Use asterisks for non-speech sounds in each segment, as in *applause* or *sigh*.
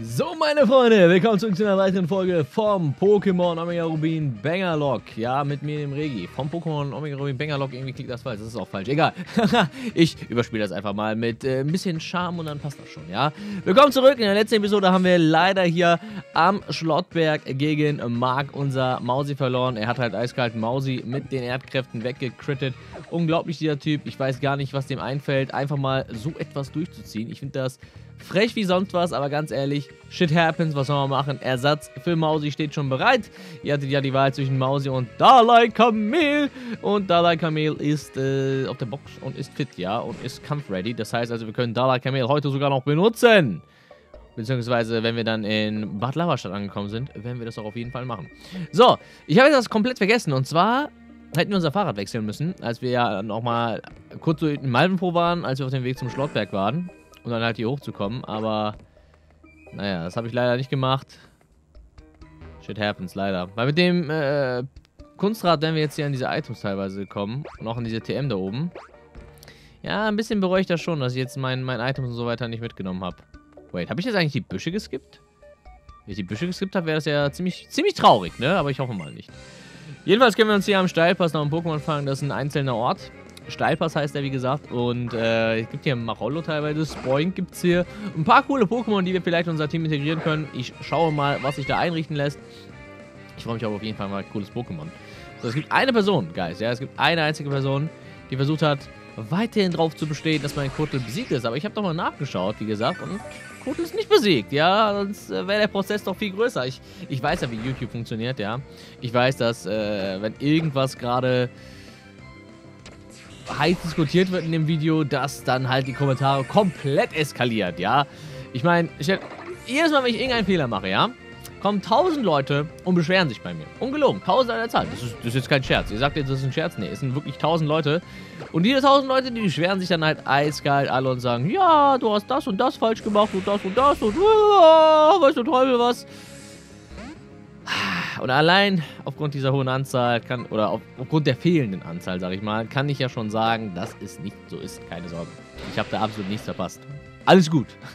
So, meine Freunde, willkommen zurück zu einer weiteren Folge vom Pokémon Omega Rubin Bangerlock. Ja, mit mir dem Regi. Vom Pokémon Omega Rubin Bangerlock, irgendwie klingt das falsch, das ist auch falsch. Egal. *laughs* ich überspiele das einfach mal mit äh, ein bisschen Charme und dann passt das schon, ja. Willkommen zurück. In der letzten Episode haben wir leider hier am Schlottberg gegen Mark unser Mausi verloren. Er hat halt eiskalt Mausi mit den Erdkräften weggecrittet. Unglaublich, dieser Typ. Ich weiß gar nicht, was dem einfällt, einfach mal so etwas durchzuziehen. Ich finde das Frech wie sonst was, aber ganz ehrlich, shit happens, was soll man machen? Ersatz für Mausi steht schon bereit. Ihr hattet ja die Wahl zwischen Mausi und Dalai Kamel. Und Dalai Kamel ist äh, auf der Box und ist fit, ja, und ist kampfready. Das heißt also, wir können Dalai Kamel heute sogar noch benutzen. Beziehungsweise, wenn wir dann in Bad Lavastadt angekommen sind, werden wir das auch auf jeden Fall machen. So, ich habe das komplett vergessen. Und zwar hätten wir unser Fahrrad wechseln müssen, als wir ja nochmal kurz so in Malvenpro waren, als wir auf dem Weg zum Schlottberg waren um dann halt hier hochzukommen. Aber, naja, das habe ich leider nicht gemacht. Shit happens, leider. Weil mit dem äh, Kunstrad werden wir jetzt hier an diese Items teilweise kommen. Und auch an diese TM da oben. Ja, ein bisschen bereue ich das schon, dass ich jetzt mein, mein Items und so weiter nicht mitgenommen habe. Wait, habe ich jetzt eigentlich die Büsche geskippt? Wenn ich die Büsche geskippt habe, wäre das ja ziemlich, ziemlich traurig, ne? Aber ich hoffe mal nicht. Jedenfalls können wir uns hier am Steilpass noch ein Pokémon fangen. Das ist ein einzelner Ort. Steilpass heißt er, wie gesagt. Und äh, es gibt hier Marollo teilweise. Spoink gibt es hier. Ein paar coole Pokémon, die wir vielleicht in unser Team integrieren können. Ich schaue mal, was sich da einrichten lässt. Ich freue mich aber auf jeden Fall mal cooles Pokémon. So, es gibt eine Person, Guys. Ja, es gibt eine einzige Person, die versucht hat, weiterhin darauf zu bestehen, dass mein Kurtel besiegt ist. Aber ich habe doch mal nachgeschaut, wie gesagt. Und Kurtel ist nicht besiegt, ja. Sonst äh, wäre der Prozess doch viel größer. Ich, ich weiß ja, wie YouTube funktioniert, ja. Ich weiß, dass, äh, wenn irgendwas gerade heiß diskutiert wird in dem Video, dass dann halt die Kommentare komplett eskaliert, ja. Ich meine, jedes Mal, wenn ich irgendeinen Fehler mache, ja, kommen tausend Leute und beschweren sich bei mir. Ungelogen, tausend an der Zahl. Das ist, das ist jetzt kein Scherz. Ihr sagt jetzt, das ist ein Scherz. Nee, es sind wirklich tausend Leute. Und diese tausend Leute, die beschweren sich dann halt eiskalt alle und sagen, ja, du hast das und das falsch gemacht und das und das und uh, weißt du Teufel was. Und allein aufgrund dieser hohen Anzahl kann, oder auf, aufgrund der fehlenden Anzahl, sag ich mal, kann ich ja schon sagen, dass es nicht so ist. Keine Sorge. Ich habe da absolut nichts verpasst. Alles gut. *laughs*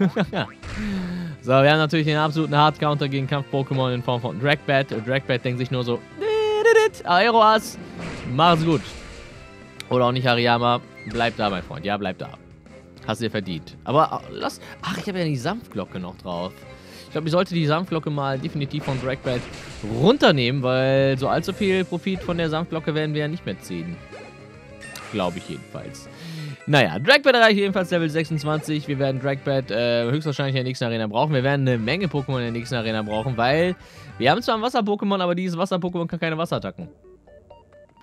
so, wir haben natürlich den absoluten Hardcounter gegen Kampf-Pokémon in Form von Dragbat. Und Dragbat denkt sich nur so, Aeroas, mach's gut. Oder auch nicht, Hariyama. Bleib da, mein Freund. Ja, bleib da. Hast dir verdient. Aber äh, lass... Ach, ich habe ja die Sanftglocke noch drauf. Ich glaube, ich sollte die Sanftglocke mal definitiv von Dragbat runternehmen, weil so allzu viel Profit von der Sanftglocke werden wir ja nicht mehr ziehen. Glaube ich jedenfalls. Naja, Dragbat erreicht jedenfalls Level 26. Wir werden Dragbat äh, höchstwahrscheinlich in der nächsten Arena brauchen. Wir werden eine Menge Pokémon in der nächsten Arena brauchen, weil wir haben zwar ein Wasser-Pokémon, aber dieses Wasser-Pokémon kann keine Wasserattacken.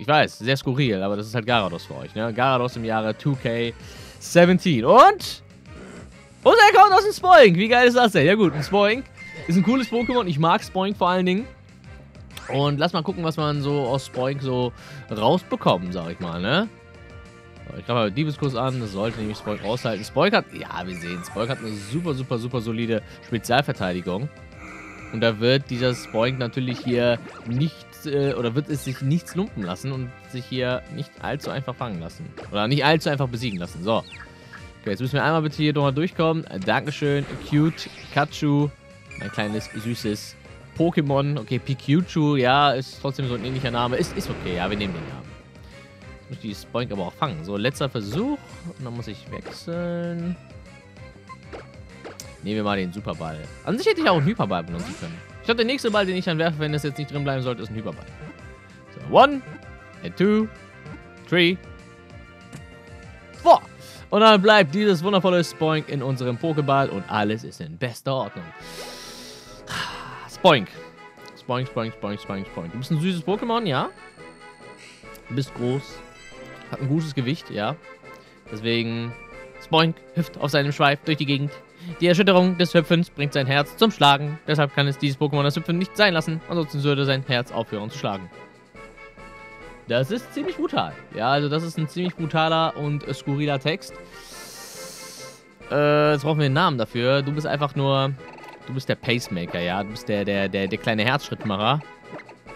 Ich weiß, sehr skurril, aber das ist halt Garados für euch, ne? Garados im Jahre 2K17. Und und er kommt aus dem Spoink. Wie geil ist das denn? Ja gut, ein Spoink ist ein cooles Pokémon. Ich mag Spoink vor allen Dingen. Und lass mal gucken, was man so aus Spoink so rausbekommen, sag ich mal, ne? Ich glaube, Diebeskuss an, das sollte nämlich Spoink raushalten. Spoink hat, ja, wir sehen, Spoink hat eine super, super, super solide Spezialverteidigung. Und da wird dieser Spoink natürlich hier nicht, äh, oder wird es sich nichts lumpen lassen und sich hier nicht allzu einfach fangen lassen. Oder nicht allzu einfach besiegen lassen. So. Okay, jetzt müssen wir einmal bitte hier nochmal durchkommen. Dankeschön. Cute. Kachu. Ein kleines, süßes Pokémon. Okay, Pikachu. Ja, ist trotzdem so ein ähnlicher Name. Ist, ist okay. Ja, wir nehmen den Namen. Jetzt muss ich die Spoink aber auch fangen. So, letzter Versuch. Und dann muss ich wechseln. Nehmen wir mal den Superball. An sich hätte ich auch einen Hyperball benutzen können. Ich glaube, der nächste Ball, den ich dann werfe, wenn das jetzt nicht drin bleiben sollte, ist ein Hyperball. So, one, and two, three, four. Und dann bleibt dieses wundervolle Spoink in unserem Pokéball und alles ist in bester Ordnung. Spoink. Spoink, Spoink, Spoink, Spoink, Spoink. Du bist ein süßes Pokémon, ja? Du bist groß. Hat ein gutes Gewicht, ja. Deswegen Spoink hüpft auf seinem Schweif durch die Gegend. Die Erschütterung des Hüpfens bringt sein Herz zum Schlagen. Deshalb kann es dieses Pokémon das Hüpfen nicht sein lassen. Ansonsten würde sein Herz aufhören zu schlagen. Das ist ziemlich brutal. Ja, also das ist ein ziemlich brutaler und skurriler Text. Äh, jetzt brauchen wir einen Namen dafür. Du bist einfach nur... Du bist der Pacemaker, ja. Du bist der, der, der, der kleine Herzschrittmacher.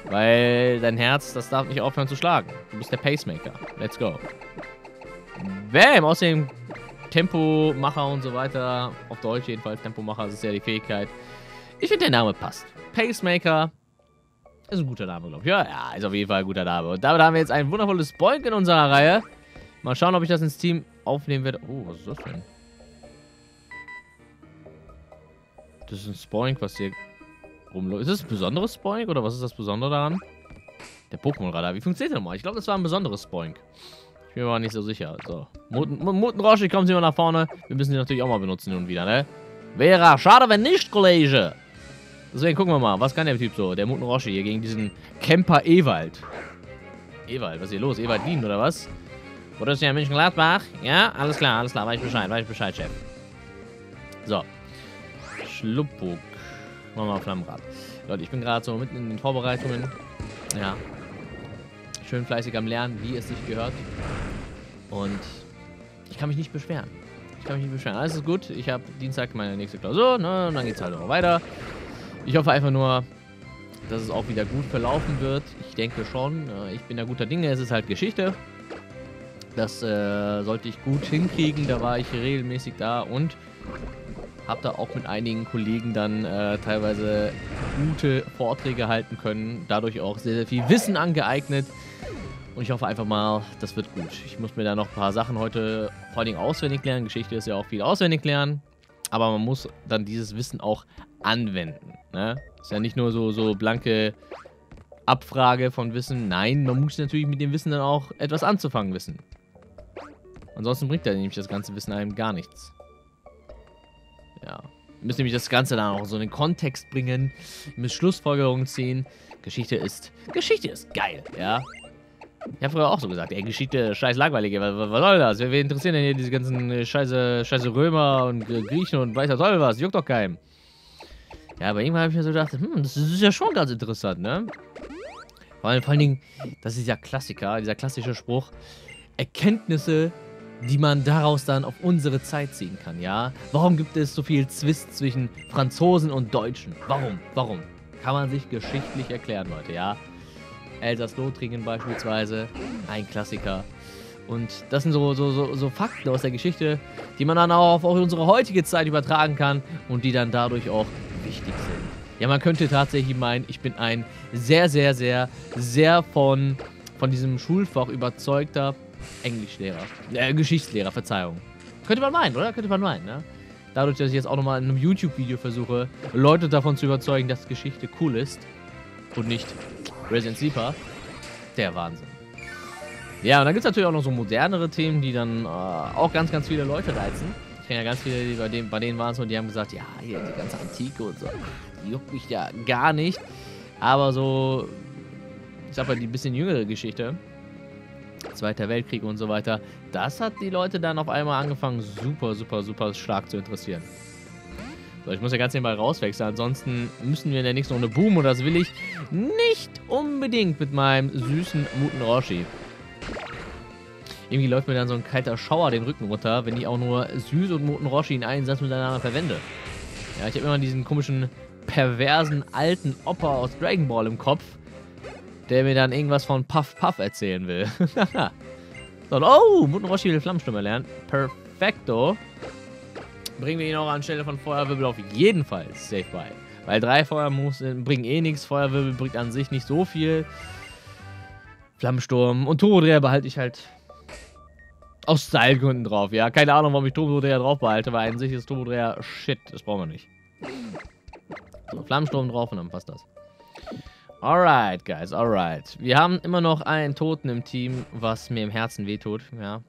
Weil dein Herz, das darf nicht aufhören zu schlagen. Du bist der Pacemaker. Let's go. Bam! Außerdem Tempomacher und so weiter. Auf Deutsch jedenfalls. Tempomacher das ist ja die Fähigkeit. Ich finde, der Name passt. Pacemaker ist ein guter Name, glaube ich. Ja, ja, ist auf jeden Fall ein guter Name. Und damit haben wir jetzt ein wundervolles Spoink in unserer Reihe. Mal schauen, ob ich das ins Team aufnehmen werde. Oh, was ist das denn? Das ist ein Spoink, was hier rumläuft. Ist das ein besonderes Spoink oder was ist das Besondere daran? Der Pokémon-Radar. Wie funktioniert der nochmal? Ich glaube, das war ein besonderes Spoink. Ich bin mir aber nicht so sicher. So. Mutenroshi, kommen Sie mal nach vorne. Wir müssen die natürlich auch mal benutzen nun wieder, ne? Wäre schade, wenn nicht, Kollege. Deswegen gucken wir mal, was kann der Typ so? Der Mutenroshi hier gegen diesen Camper Ewald. Ewald, was ist hier los? Ewald Wien oder was? Oder ist ja München Gladbach? Ja, alles klar, alles klar. Weiß ich Bescheid, weiß ich Bescheid, Chef. So. Schluppbuck. Machen wir mal Flammenrad. Leute, ich bin gerade so mitten in den Vorbereitungen. Ja. Schön fleißig am Lernen, wie es sich gehört. Und ich kann mich nicht beschweren. Ich kann mich nicht beschweren. Alles ist gut. Ich habe Dienstag meine nächste Klausur. Ne? Und dann geht es halt auch weiter. Ich hoffe einfach nur, dass es auch wieder gut verlaufen wird. Ich denke schon. Ich bin da guter Dinge. Es ist halt Geschichte. Das äh, sollte ich gut hinkriegen. Da war ich regelmäßig da und habe da auch mit einigen Kollegen dann äh, teilweise gute Vorträge halten können. Dadurch auch sehr, sehr viel Wissen angeeignet. Und ich hoffe einfach mal, das wird gut. Ich muss mir da noch ein paar Sachen heute vor allem auswendig lernen. Geschichte ist ja auch viel auswendig lernen. Aber man muss dann dieses Wissen auch anwenden. Ne? Ist ja nicht nur so, so blanke Abfrage von Wissen. Nein, man muss natürlich mit dem Wissen dann auch etwas anzufangen wissen. Ansonsten bringt ja nämlich das ganze Wissen einem gar nichts. Ja. Wir müssen nämlich das Ganze dann auch so in den Kontext bringen, mit Schlussfolgerungen ziehen. Geschichte ist. Geschichte ist geil, ja. Ich habe früher auch so gesagt, ey, Geschichte scheiß langweilig, was, was soll das? Wer interessieren denn hier diese ganzen äh, scheiße, scheiße Römer und Griechen und weiß was was? Juckt doch keinem. Ja, aber irgendwann habe ich mir so gedacht, hm, das ist ja schon ganz interessant, ne? Vor allen, vor allen Dingen, das ist ja Klassiker, dieser klassische Spruch. Erkenntnisse die man daraus dann auf unsere Zeit ziehen kann, ja? Warum gibt es so viel Zwist zwischen Franzosen und Deutschen? Warum? Warum? Kann man sich geschichtlich erklären, Leute, ja? Elsass-Lothringen beispielsweise, ein Klassiker. Und das sind so, so, so, so Fakten aus der Geschichte, die man dann auch auf unsere heutige Zeit übertragen kann und die dann dadurch auch wichtig sind. Ja, man könnte tatsächlich meinen, ich bin ein sehr, sehr, sehr, sehr von, von diesem Schulfach überzeugter Englischlehrer. Äh, Geschichtslehrer, Verzeihung. Könnte man meinen, oder? Könnte man meinen, ne? Dadurch, dass ich jetzt auch nochmal in einem YouTube-Video versuche, Leute davon zu überzeugen, dass Geschichte cool ist und nicht Resident Sleeper, der Wahnsinn. Ja, und dann gibt es natürlich auch noch so modernere Themen, die dann äh, auch ganz, ganz viele Leute reizen. Ich kenne ja ganz viele, die bei, dem, bei denen waren es und die haben gesagt, ja, hier die ganze Antike und so, die juckt mich ja gar nicht. Aber so, ich sag mal, die bisschen jüngere Geschichte, Zweiter Weltkrieg und so weiter. Das hat die Leute dann auf einmal angefangen, super, super, super stark zu interessieren. So, ich muss ja ganz nebenbei rauswechseln, ansonsten müssen wir in der nächsten Runde boomen und das will ich nicht unbedingt mit meinem süßen Muten Roshi. Irgendwie läuft mir dann so ein kalter Schauer den Rücken runter, wenn ich auch nur Süß und Muten Roshi in einen Satz miteinander verwende. Ja, ich habe immer diesen komischen, perversen, alten Opa aus Dragon Ball im Kopf, der mir dann irgendwas von Puff Puff erzählen will. *laughs* so, oh, Muten Roshi will Flammenstimme lernen. Perfekto. Bringen wir ihn auch anstelle von Feuerwirbel auf jeden Fall safe bei. Weil drei Feuermoves bringen eh nichts. Feuerwirbel bringt an sich nicht so viel. Flammensturm und Turbodreher behalte ich halt aus Stylegründen drauf. Ja, keine Ahnung, warum ich Turbodreher drauf behalte, weil an sich ist Turbodreher shit. Das brauchen wir nicht. So, Flammensturm drauf und dann passt das. Alright, guys, alright. Wir haben immer noch einen Toten im Team, was mir im Herzen wehtut, ja.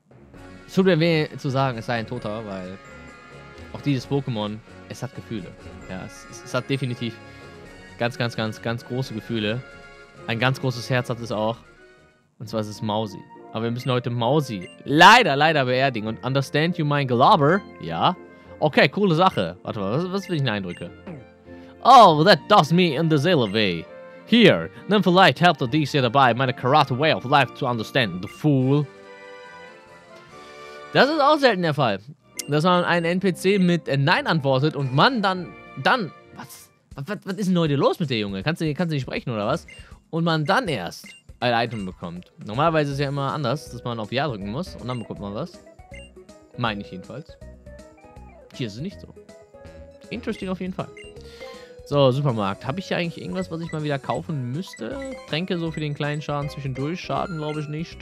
Es tut mir weh zu sagen, es sei ein Toter, weil auch dieses Pokémon, es hat Gefühle. Ja, es, es, hat definitiv ganz, ganz, ganz, ganz große Gefühle. Ein ganz großes Herz hat es auch. Und zwar ist es Mausi. Aber wir müssen heute Mausi leider, leider beerdigen. Und understand you mein Glaber? Ja. Okay, coole Sache. Warte mal, was, was will ich eindrücke? Oh, that does me in the way. Here, nimm vielleicht helpte dies hier dabei, meine Karate Way of Life zu understand, the fool. Das ist auch selten der Fall. Dass man einen NPC mit Nein antwortet und man dann, dann, was, was, was ist denn heute los mit der Junge? Kannst du, kannst du nicht sprechen oder was? Und man dann erst ein Item bekommt. Normalerweise ist es ja immer anders, dass man auf Ja drücken muss und dann bekommt man was. Meine ich jedenfalls. Hier ist es nicht so. Interesting auf jeden Fall. So, Supermarkt. Habe ich hier eigentlich irgendwas, was ich mal wieder kaufen müsste? Tränke so für den kleinen Schaden zwischendurch. Schaden glaube ich nicht.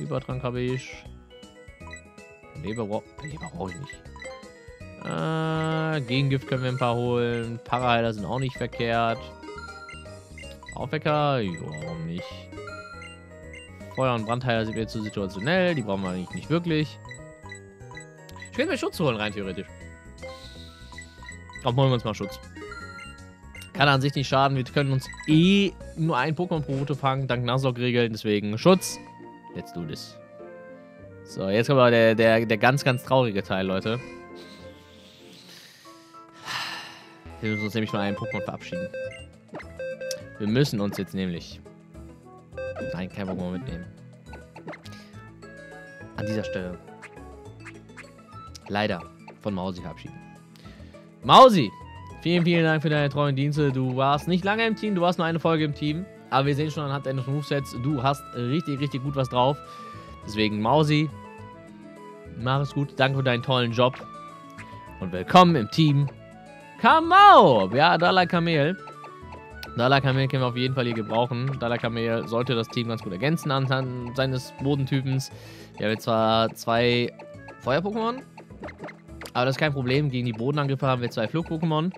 Übertrank habe ich. Leber, bra Leber brauche ich nicht. Äh, Gegengift können wir ein paar holen. Paraheiler sind auch nicht verkehrt. Aufwecker? Ja, warum nicht? Feuer- und Brandheiler sind mir zu situationell. Die brauchen wir eigentlich nicht wirklich. Ich will mir Schutz holen, rein theoretisch. Komm, holen wir uns mal Schutz. Kann an sich nicht schaden. Wir können uns eh nur ein Pokémon pro Route fangen, dank Nuzlocke-Regeln. Deswegen Schutz. Let's do this. So, jetzt kommt aber der, der, der ganz, ganz traurige Teil, Leute. Wir müssen uns nämlich von einem Pokémon verabschieden. Wir müssen uns jetzt nämlich... Nein, kein Pokémon mitnehmen. An dieser Stelle. Leider von Mausi verabschieden. Mausi! Vielen, vielen Dank für deine treuen Dienste. Du warst nicht lange im Team, du warst nur eine Folge im Team. Aber wir sehen schon anhand deines Movesets, du hast richtig, richtig gut was drauf. Deswegen, Mausi, mach es gut. Danke für deinen tollen Job. Und willkommen im Team Kamau! Ja, Dalai Kamel. Dalai Kamel können wir auf jeden Fall hier gebrauchen. Dalai Kamel sollte das Team ganz gut ergänzen anhand seines Bodentypens. Wir haben jetzt zwar zwei Feuer-Pokémon, aber das ist kein Problem. Gegen die Bodenangriffe haben wir zwei Flug-Pokémon.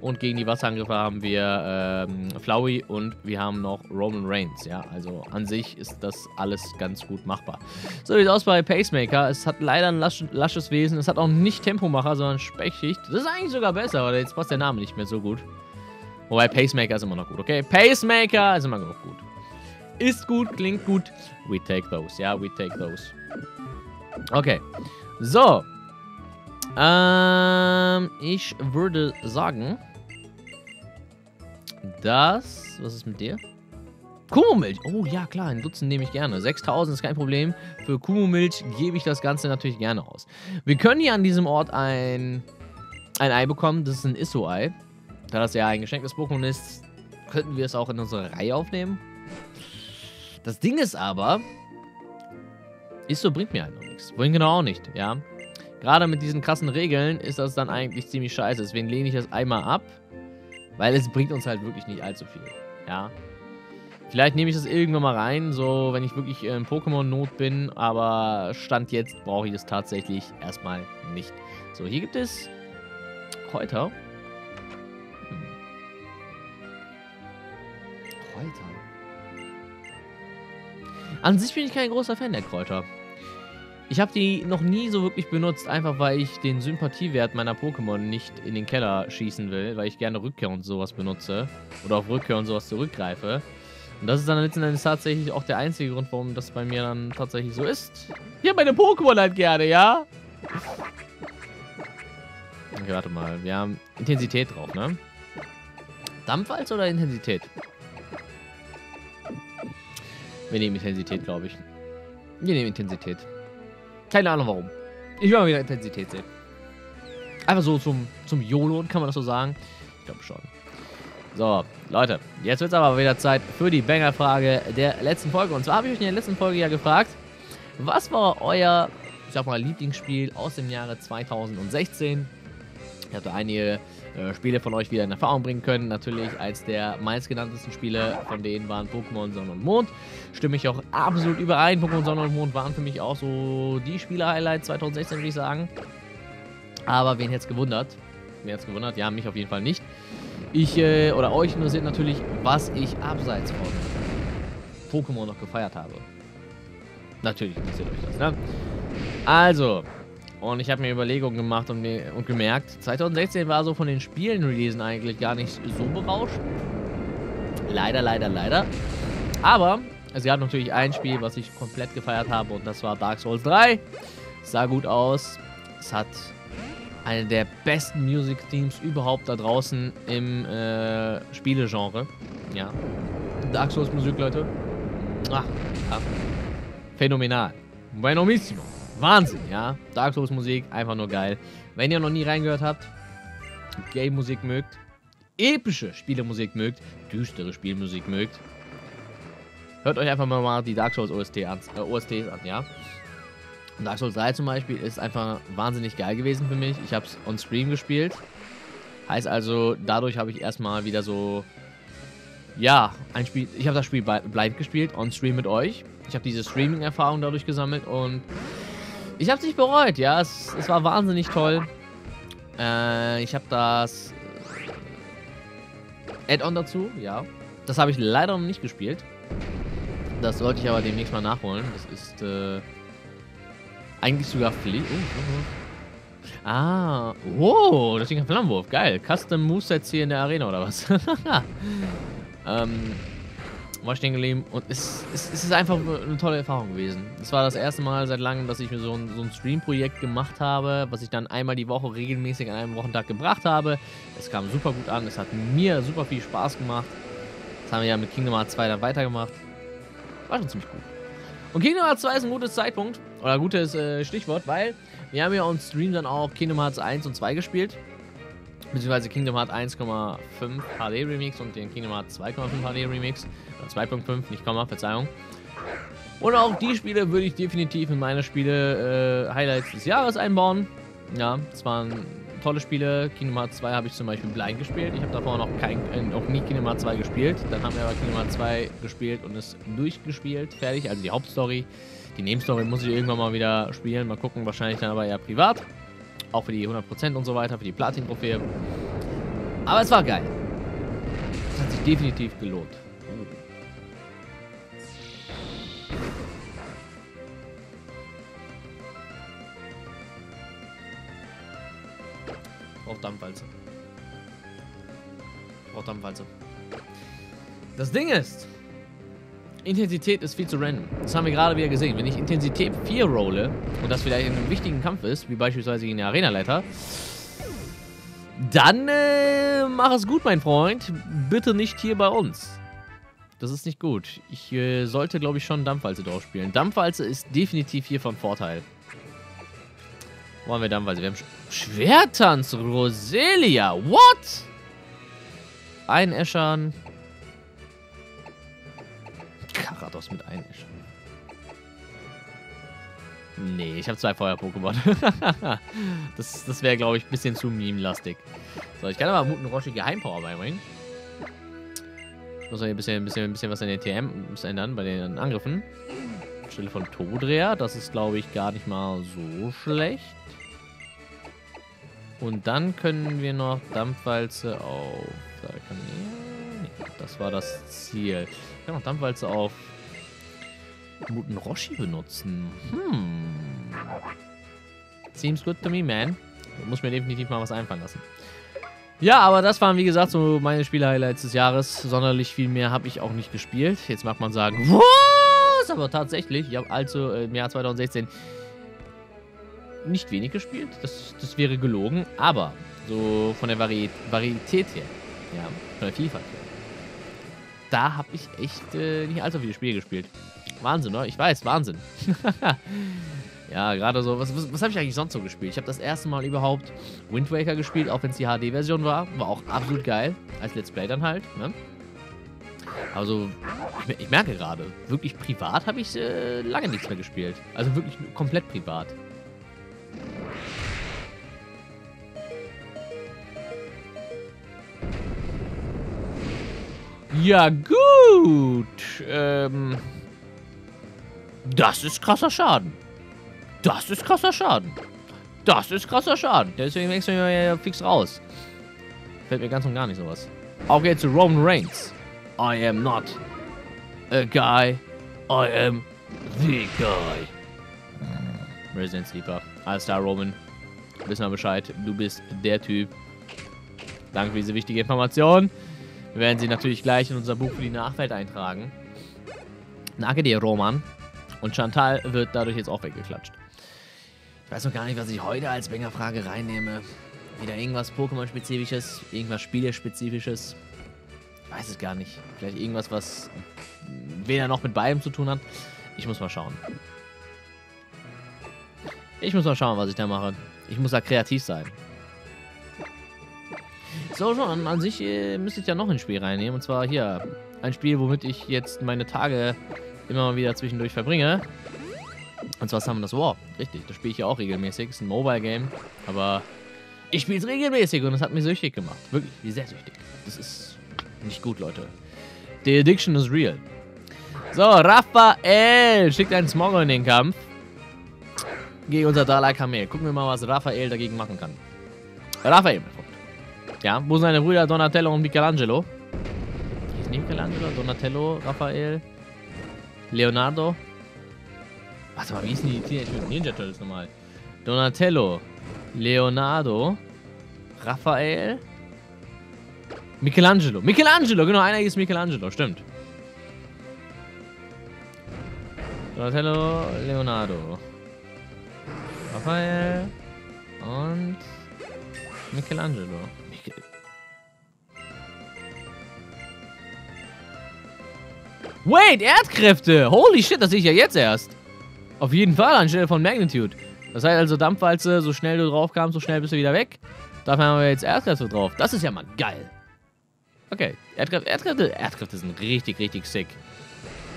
Und gegen die Wasserangriffe haben wir ähm, Flowey und wir haben noch Roman Reigns. Ja, also an sich ist das alles ganz gut machbar. So sieht es aus bei Pacemaker. Es hat leider ein lasch lasches Wesen. Es hat auch nicht Tempomacher, sondern Speckschicht. Das ist eigentlich sogar besser, aber jetzt passt der Name nicht mehr so gut. Wobei Pacemaker ist immer noch gut, okay? Pacemaker ist immer noch gut. Ist gut, klingt gut. We take those. Ja, we take those. Okay. So. Ähm, ich würde sagen, dass... Was ist mit dir? Kumo-Milch. Oh ja, klar, ein Dutzend nehme ich gerne. 6000 ist kein Problem. Für Kumo-Milch gebe ich das Ganze natürlich gerne aus. Wir können hier an diesem Ort ein, ein Ei bekommen. Das ist ein Isso-Ei. Da das ja ein Geschenk des Pokémon ist, könnten wir es auch in unsere Reihe aufnehmen. Das Ding ist aber, Isso bringt mir halt noch nichts. Wohin genau auch nicht, ja. Gerade mit diesen krassen Regeln ist das dann eigentlich ziemlich scheiße. Deswegen lehne ich das einmal ab, weil es bringt uns halt wirklich nicht allzu viel, ja. Vielleicht nehme ich das irgendwann mal rein, so wenn ich wirklich in Pokémon-Not bin, aber Stand jetzt brauche ich das tatsächlich erstmal nicht. So, hier gibt es Kräuter. Hm. Kräuter. An sich bin ich kein großer Fan der Kräuter. Ich habe die noch nie so wirklich benutzt, einfach weil ich den Sympathiewert meiner Pokémon nicht in den Keller schießen will, weil ich gerne Rückkehr und sowas benutze oder auf Rückkehr und sowas zurückgreife. Und das ist dann letzten Endes tatsächlich auch der einzige Grund, warum das bei mir dann tatsächlich so ist. Habe meine Pokémon halt gerne, ja? Okay, warte mal. Wir haben Intensität drauf, ne? Dampfwalz oder Intensität? Wir nehmen Intensität, glaube ich. Wir nehmen Intensität. Keine Ahnung warum. Ich will mal wieder Intensität sehen. Einfach so zum, zum YOLO, kann man das so sagen? Ich glaube schon. So, Leute, jetzt wird es aber wieder Zeit für die Banger-Frage der letzten Folge. Und zwar habe ich euch in der letzten Folge ja gefragt, was war euer, ich sag mal, Lieblingsspiel aus dem Jahre 2016? Ich hatte einige äh, Spiele von euch wieder in Erfahrung bringen können. Natürlich als der meistgenanntesten Spiele von denen waren Pokémon Sonne und Mond. Stimme ich auch absolut überein. Pokémon Sonne und Mond waren für mich auch so die Spiele-Highlights 2016, würde ich sagen. Aber wen hätte es gewundert? Wen hätte es gewundert? Ja, mich auf jeden Fall nicht. Ich, äh, oder euch interessiert natürlich, was ich abseits von Pokémon noch gefeiert habe. Natürlich interessiert euch das, ne? Also, und ich habe mir Überlegungen gemacht und, mir, und gemerkt, 2016 war so von den Spielen-Releasen eigentlich gar nicht so berauscht. Leider, leider, leider. Aber es gab natürlich ein Spiel, was ich komplett gefeiert habe und das war Dark Souls 3. Es sah gut aus. Es hat eine der besten Music-Themes überhaupt da draußen im äh, Spielegenre. Ja. Dark Souls Musik, Leute. Ach, ja. Phänomenal. Buenomissimo. Wahnsinn, ja. Dark Souls Musik, einfach nur geil. Wenn ihr noch nie reingehört habt, Game-Musik mögt, epische Spielemusik mögt, düstere Spielmusik mögt, hört euch einfach mal die Dark Souls OST an, äh, OSTs an, ja. Dark Souls 3 zum Beispiel ist einfach wahnsinnig geil gewesen für mich. Ich habe es on Stream gespielt. Heißt also, dadurch habe ich erstmal wieder so, ja, ein Spiel, ich habe das Spiel blind gespielt, on Stream mit euch. Ich habe diese Streaming-Erfahrung dadurch gesammelt und ich habe es nicht bereut, ja, es, es war wahnsinnig toll. Äh, ich habe das Add-on dazu, ja. Das habe ich leider noch nicht gespielt. Das sollte ich aber demnächst mal nachholen. Das ist äh, eigentlich sogar Pflicht. Oh, oh, oh. Ah, oh, das Ding hat Flammenwurf. Geil. Custom Movesets hier in der Arena oder was? *laughs* ähm, war stehen geblieben und es, es, es, ist einfach eine tolle Erfahrung gewesen. Es war das erste Mal seit langem, dass ich mir so ein, so ein Stream-Projekt gemacht habe, was ich dann einmal die Woche regelmäßig an einem Wochentag gebracht habe. Es kam super gut an, es hat mir super viel Spaß gemacht. Das haben wir ja mit Kingdom Hearts 2 dann weitergemacht. War schon ziemlich gut. Und Kingdom Hearts 2 ist ein gutes Zeitpunkt, oder gutes äh, Stichwort, weil wir haben ja on Stream dann auch Kingdom Hearts 1 und 2 gespielt beziehungsweise Kingdom Hearts 1,5 HD Remix und den Kingdom Hearts 2,5 HD Remix. 2.5, nicht Komma, Verzeihung. Und auch die Spiele würde ich definitiv in meine Spiele äh, Highlights des Jahres einbauen. Ja, es waren tolle Spiele. Kingdom Hearts 2 habe ich zum Beispiel blind gespielt. Ich habe davor noch, kein, äh, noch nie Kingdom Hearts 2 gespielt. Dann haben wir aber Kingdom Hearts 2 gespielt und es durchgespielt. Fertig, also die Hauptstory. Die Nebenstory muss ich irgendwann mal wieder spielen. Mal gucken, wahrscheinlich dann aber eher privat. Auch für die 100% und so weiter, für die Platin-Trophäe. Aber es war geil. Es hat sich definitiv gelohnt. Braucht Dampfwalze. Das Ding ist, Intensität ist viel zu random. Das haben wir gerade wieder gesehen. Wenn ich Intensität 4 rolle und das vielleicht in einem wichtigen Kampf ist, wie beispielsweise in der Arenaleiter, dann äh, mach es gut, mein Freund. Bitte nicht hier bei uns. Das ist nicht gut. Ich äh, sollte, glaube ich, schon Dampfwalze drauf spielen. Dampfwalze ist definitiv hier von Vorteil. Wo haben wir Dampfwalze? Wir haben Sch Schwertanz, Roselia. What? Einäschern. Karados mit Einäschern. Nee, ich habe zwei Feuer-Pokémon. *laughs* das das wäre, glaube ich, ein bisschen zu meme-lastig. So, ich kann aber Muten Roshi Geheimpower beibringen. Ich muss ein bisschen, ein bisschen, ein bisschen was an den TM ändern bei den Angriffen. Stelle von Todrea, das ist, glaube ich, gar nicht mal so schlecht. Und dann können wir noch Dampfwalze auf... Das war das Ziel. Ich kann noch Dampfwalze auf Muten Roshi benutzen. Hm. Seems good to me, man. Muss mir definitiv mal was einfallen lassen. Ja, aber das waren, wie gesagt, so meine Spiele-Highlights des Jahres. Sonderlich viel mehr habe ich auch nicht gespielt. Jetzt mag man sagen, was? Aber tatsächlich, ich habe also im Jahr 2016 nicht wenig gespielt. Das, das wäre gelogen. Aber so von der Vari Varietät her, ja, von der Vielfalt her, da habe ich echt äh, nicht allzu viele Spiele gespielt. Wahnsinn, oder? Ich weiß, Wahnsinn. *laughs* ja, gerade so, was, was, was habe ich eigentlich sonst so gespielt? Ich habe das erste Mal überhaupt Wind Waker gespielt, auch wenn es die HD-Version war. War auch absolut geil. Als Let's Play dann halt, ne? Also, ich, ich merke gerade, wirklich privat habe ich äh, lange nichts mehr gespielt. Also wirklich komplett privat. Ja, gut. Ähm, das ist krasser Schaden. Das ist krasser Schaden. Das ist krasser Schaden. Deswegen wechseln wir ja fix raus. Fällt mir ganz und gar nicht sowas. Auch jetzt zu Roman Reigns. I am not a guy. I am the guy. Resident Sleeper. Alles klar, Roman. Wissen wir Bescheid. Du bist der Typ. Danke für diese wichtige Information. Wir werden sie natürlich gleich in unser Buch für die Nachwelt eintragen. Danke dir, Roman. Und Chantal wird dadurch jetzt auch weggeklatscht. Ich weiß noch gar nicht, was ich heute als Banger-Frage reinnehme. Wieder irgendwas Pokémon-spezifisches, irgendwas Spielespezifisches. Ich weiß es gar nicht. Vielleicht irgendwas, was weder noch mit beidem zu tun hat. Ich muss mal schauen. Ich muss mal schauen, was ich da mache. Ich muss da kreativ sein. So, schon, an sich äh, müsste ich ja noch ein Spiel reinnehmen. Und zwar hier. Ein Spiel, womit ich jetzt meine Tage immer mal wieder zwischendurch verbringe. Und zwar Summoners War. Richtig, das spiele ich ja auch regelmäßig. Ist ein Mobile-Game, aber ich spiele es regelmäßig und es hat mich süchtig gemacht. Wirklich, sehr süchtig. Das ist nicht gut, Leute. The addiction is real. So, Raphael schickt einen Smogger in den Kampf. Gegen unser Dalai Kamel. Gucken wir mal, was Raphael dagegen machen kann. Raphael, Ja, wo sind seine Brüder Donatello und Michelangelo? Ist nicht Michelangelo? Donatello, Raphael, Leonardo. Warte mal, wie hießen die Teenage Mutant Ninja Turtles nochmal? Donatello, Leonardo, Raphael, Michelangelo. Michelangelo, genau, einer ist Michelangelo, stimmt. Donatello, Leonardo, Raphael und Michelangelo. Wait, Erdkräfte! Holy shit, das sehe ich ja jetzt erst. Auf jeden Fall anstelle von Magnitude. Das heißt also Dampfwalze, so schnell du drauf kamst, so schnell bist du wieder weg. Dafür haben wir jetzt Erdkräfte drauf. Das ist ja mal geil. Okay, Erdkräfte, Erdkräfte, Erdkräfte sind richtig, richtig sick.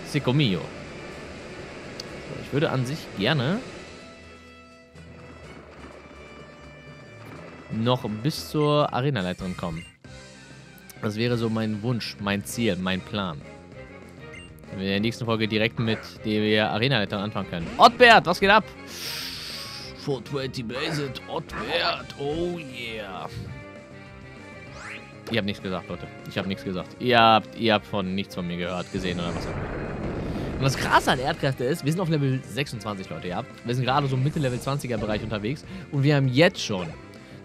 Sicko mio. So, ich würde an sich gerne noch bis zur Arenaleiterin kommen. Das wäre so mein Wunsch, mein Ziel, mein Plan. Wenn wir in der nächsten Folge direkt mit der Arenaleiterin anfangen können. Ottbert, was geht ab? 420 Blazed, Ottbert, oh yeah. Ich habe nichts gesagt, Leute. Ich habe nichts gesagt. Ihr habt, ihr habt von nichts von mir gehört, gesehen oder was auch immer. Und das Krasse an Erdkräfte ist, wir sind auf Level 26, Leute, ja. Wir sind gerade so Mitte Level 20er Bereich unterwegs und wir haben jetzt schon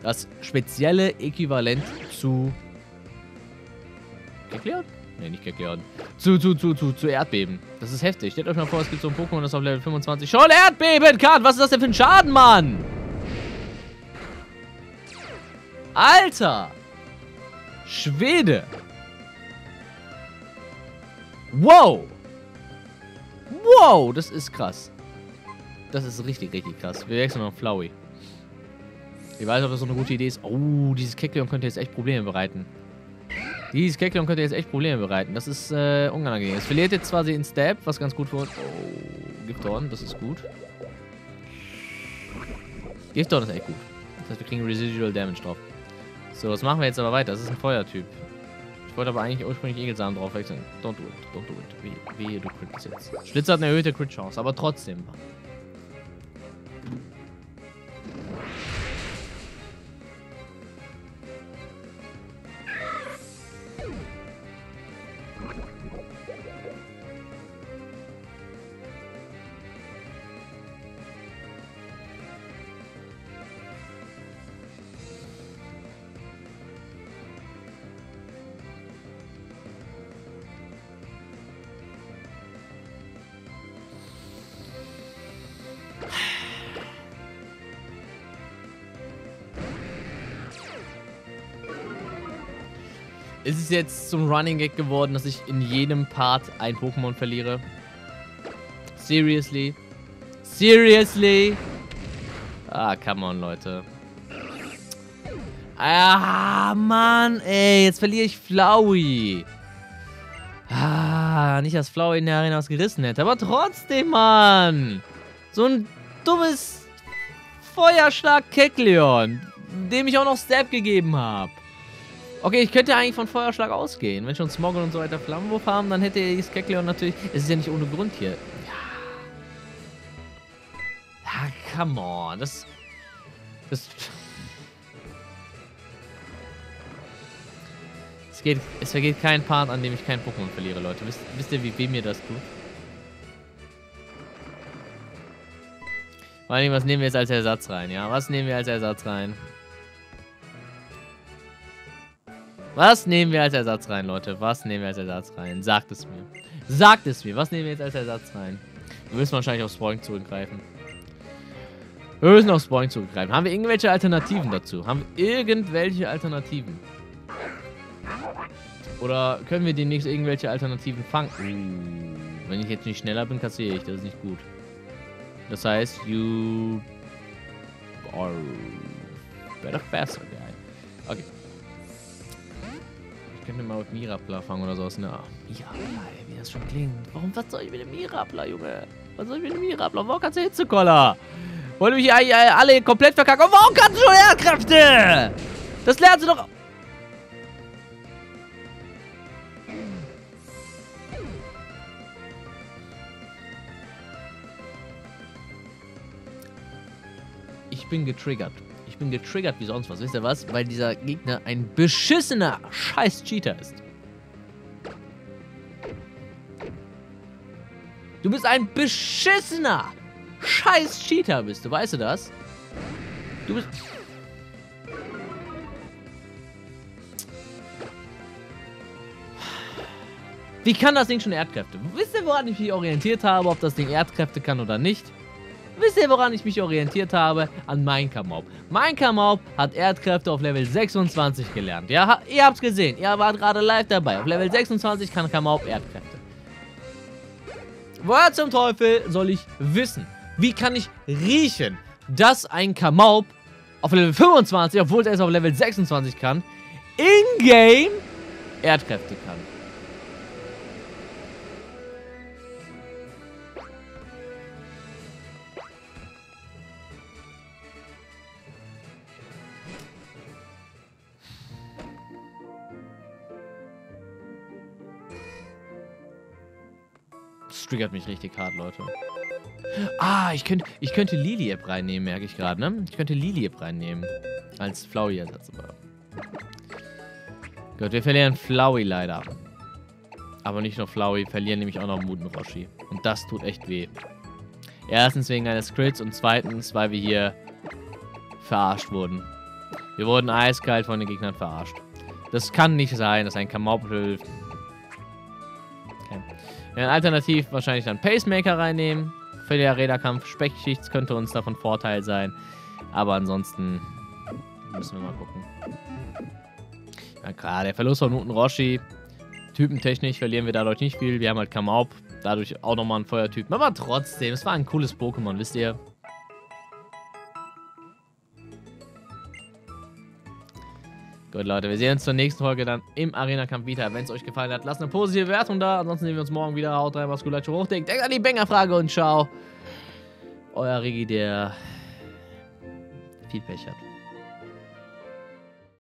das spezielle Äquivalent zu Geklärt? Ne, nicht geklärt. Zu, zu, zu, zu, zu Erdbeben. Das ist heftig. Stellt euch mal vor, es gibt so ein Pokémon, das auf Level 25 schon Erdbeben kann. Was ist das denn für ein Schaden, Mann? Alter! Schwede! Wow! Wow, das ist krass. Das ist richtig, richtig krass. Wir wechseln auf Flowey. Ich weiß, ob das so eine gute Idee ist. Oh, dieses Kekleon könnte jetzt echt Probleme bereiten. Dieses Kekleon könnte jetzt echt Probleme bereiten. Das ist äh, unangenehm. Es verliert jetzt zwar den Stab, was ganz gut für uns... Oh, Gifthorn, das ist gut. Gifthorn ist echt gut. Das heißt, wir kriegen Residual Damage drauf. So, was machen wir jetzt aber weiter? Das ist ein Feuertyp. Ich wollte aber eigentlich ursprünglich Egelsamen drauf wechseln. Don't do it, don't do it. Wie, wie du crit jetzt. Schlitzer hat eine erhöhte Crit-Chance, aber trotzdem. Ist es jetzt zum Running Gag geworden, dass ich in jedem Part ein Pokémon verliere? Seriously? Seriously? Ah, come on, Leute. Ah, Mann, ey, jetzt verliere ich Flowey. Ah, nicht, dass Flowey in der Arena was gerissen hätte, aber trotzdem, Mann. So ein dummes Feuerschlag Kekleon, dem ich auch noch Step gegeben habe. Okay, ich könnte eigentlich von Feuerschlag ausgehen. Wenn schon Smoggle und so weiter Flammenwurf haben, dann hätte ich Skekleon natürlich... Es ist ja nicht ohne Grund hier. Ja. Ja, come on. Das... Das... Es, geht, es vergeht kein Part, an dem ich kein Pokémon verliere, Leute. Wisst, wisst ihr, wie weh mir das tut? Vor allem, was nehmen wir jetzt als Ersatz rein, ja? Was nehmen wir als Ersatz rein? Was nehmen wir als Ersatz rein, Leute? Was nehmen wir als Ersatz rein? Sagt es mir. Sagt es mir. Was nehmen wir jetzt als Ersatz rein? Wir müssen wahrscheinlich auf Spoink zurückgreifen. Wir müssen auf Spoink zurückgreifen. Haben wir irgendwelche Alternativen dazu? Haben wir irgendwelche Alternativen? Oder können wir demnächst irgendwelche Alternativen fangen? Uh, wenn ich jetzt nicht schneller bin, kassiere ich. Das ist nicht gut. Das heißt, you are better faster, guy. Okay könnte mal mit Mirapla fangen oder sowas. Ne? Ach, Mirapla, ey, wie das schon klingt. Warum, was soll ich mit dem Mirapla, Junge? Was soll ich mit dem Mirablauf? Warum kannst du Hitzekoller? Wollen mich alle komplett verkacken? Und warum kannst du schon Erdkräfte? Das lernst du doch... Ich bin getriggert. Ich bin getriggert wie sonst was. Wisst ihr was? Weil dieser Gegner ein beschissener Scheiß-Cheater ist. Du bist ein beschissener Scheiß-Cheater, bist du. Weißt du das? Du bist... Wie kann das Ding schon Erdkräfte? Wisst ihr, woran ich mich orientiert habe, ob das Ding Erdkräfte kann oder nicht? Wisst ihr, woran ich mich orientiert habe? An Minecraft-Mob. Minecraft-Mob hat Erdkräfte auf Level 26 gelernt. Ja, ihr habt's gesehen. Ihr wart gerade live dabei. Auf Level 26 kann Kamob Erdkräfte. Woher zum Teufel soll ich wissen? Wie kann ich riechen, dass ein Kamaub auf Level 25, obwohl er es auf Level 26 kann, in-game Erdkräfte kann? Triggert mich richtig hart, Leute. Ah, ich könnte, ich könnte Liliep reinnehmen, merke ich gerade, ne? Ich könnte Liliep reinnehmen. Als Flowey-Ersatz. Gut, wir verlieren Flowey leider. Aber nicht nur Flowey, verlieren nämlich auch noch Muten Roshi. Und das tut echt weh. Erstens wegen eines Crits und zweitens, weil wir hier verarscht wurden. Wir wurden eiskalt von den Gegnern verarscht. Das kann nicht sein, dass ein Kamauppel wir alternativ wahrscheinlich dann Pacemaker reinnehmen. Für den Räderkampf. Speckschichts könnte uns davon Vorteil sein. Aber ansonsten müssen wir mal gucken. Na klar, der Verlust von Nuten Roshi. Typentechnisch verlieren wir dadurch nicht viel. Wir haben halt Kamaup. Dadurch auch nochmal einen Feuertypen. Aber trotzdem, es war ein cooles Pokémon, wisst ihr. Gut, Leute, wir sehen uns zur nächsten Folge dann im Arena-Kampf wieder. Wenn es euch gefallen hat, lasst eine positive Bewertung da. Ansonsten sehen wir uns morgen wieder. Haut rein, was gut, Leute, hoch. Denkt an die Banger-Frage und ciao. Euer Regi, der viel Pech hat.